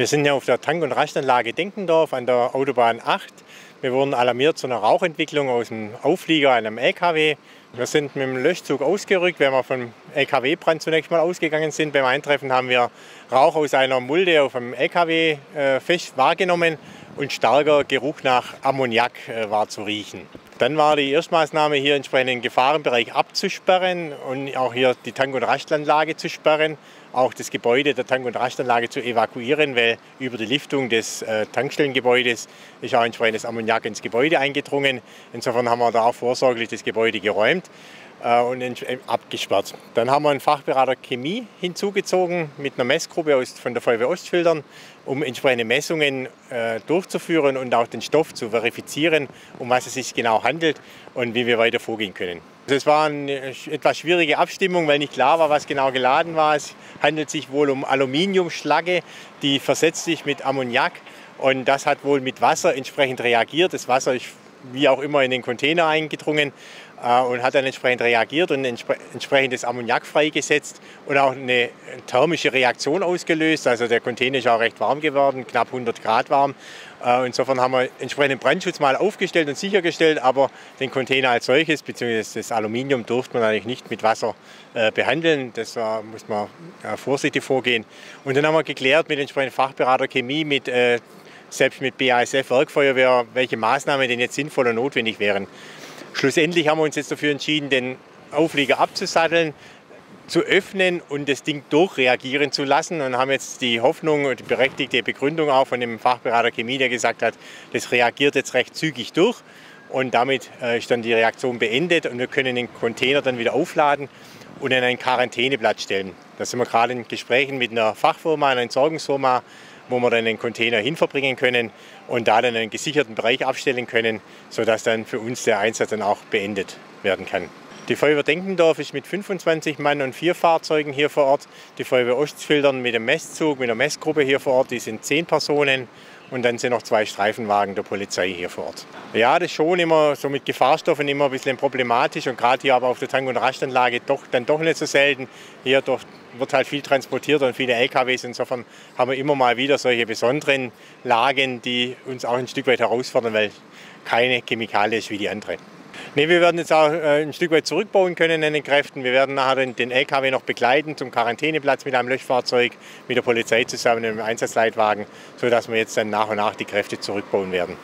Wir sind hier auf der Tank- und Rastanlage Denkendorf an der Autobahn 8. Wir wurden alarmiert zu einer Rauchentwicklung aus dem Auflieger einem LKW. Wir sind mit dem Löschzug ausgerückt, wenn wir vom LKW-Brand zunächst mal ausgegangen sind. Beim Eintreffen haben wir Rauch aus einer Mulde auf dem LKW äh, fest wahrgenommen und starker Geruch nach Ammoniak äh, war zu riechen. Dann war die Erstmaßnahme hier entsprechend den Gefahrenbereich abzusperren und auch hier die Tank- und Rastanlage zu sperren, auch das Gebäude der Tank- und Rastanlage zu evakuieren, weil über die Liftung des äh, Tankstellengebäudes ist auch entsprechendes Ammoniak ins Gebäude eingedrungen. Insofern haben wir da auch vorsorglich das Gebäude geräumt und äh, abgesperrt. Dann haben wir einen Fachberater Chemie hinzugezogen mit einer Messgruppe von der Feuerwehr Ostfiltern, um entsprechende Messungen äh, durchzuführen und auch den Stoff zu verifizieren, um was es sich genau handelt und wie wir weiter vorgehen können. Es war eine etwas schwierige Abstimmung, weil nicht klar war, was genau geladen war. Es handelt sich wohl um Aluminiumschlacke, die versetzt sich mit Ammoniak und das hat wohl mit Wasser entsprechend reagiert. Das Wasser ist wie auch immer in den Container eingedrungen äh, und hat dann entsprechend reagiert und entspre entsprechendes Ammoniak freigesetzt und auch eine thermische Reaktion ausgelöst. Also der Container ist auch recht warm geworden, knapp 100 Grad warm. Äh, insofern haben wir entsprechenden Brandschutz mal aufgestellt und sichergestellt, aber den Container als solches, beziehungsweise das Aluminium, durfte man eigentlich nicht mit Wasser äh, behandeln. Das muss man vorsichtig vorgehen. Und dann haben wir geklärt mit entsprechenden Fachberater Chemie, mit selbst mit BASF Werkfeuerwehr, welche Maßnahmen denn jetzt sinnvoll und notwendig wären. Schlussendlich haben wir uns jetzt dafür entschieden, den Auflieger abzusatteln, zu öffnen und das Ding durchreagieren zu lassen und haben jetzt die Hoffnung und die berechtigte Begründung auch von dem Fachberater Chemie, der gesagt hat, das reagiert jetzt recht zügig durch und damit äh, ist dann die Reaktion beendet und wir können den Container dann wieder aufladen und in ein Quarantäneblatt stellen. Da sind wir gerade in Gesprächen mit einer Fachfirma, einer Entsorgungsfirma, wo wir dann den Container hinverbringen können und da dann einen gesicherten Bereich abstellen können, sodass dann für uns der Einsatz dann auch beendet werden kann. Die Feuerwehr Denkendorf ist mit 25 Mann und vier Fahrzeugen hier vor Ort. Die Feuerwehr Ostfiltern mit dem Messzug, mit der Messgruppe hier vor Ort, die sind zehn Personen. Und dann sind noch zwei Streifenwagen der Polizei hier vor Ort. Ja, das ist schon immer so mit Gefahrstoffen immer ein bisschen problematisch und gerade hier aber auf der Tank- und Rastanlage doch, dann doch nicht so selten. Hier doch wird halt viel transportiert und viele LKWs. Insofern haben wir immer mal wieder solche besonderen Lagen, die uns auch ein Stück weit herausfordern, weil keine Chemikalie ist wie die andere. Nee, wir werden jetzt auch äh, ein Stück weit zurückbauen können in den Kräften. Wir werden nachher den, LKW noch begleiten zum Quarantäneplatz mit einem Löschfahrzeug, mit der Polizei zusammen im Einsatzleitwagen, sodass wir jetzt dann nach und nach die Kräfte zurückbauen werden.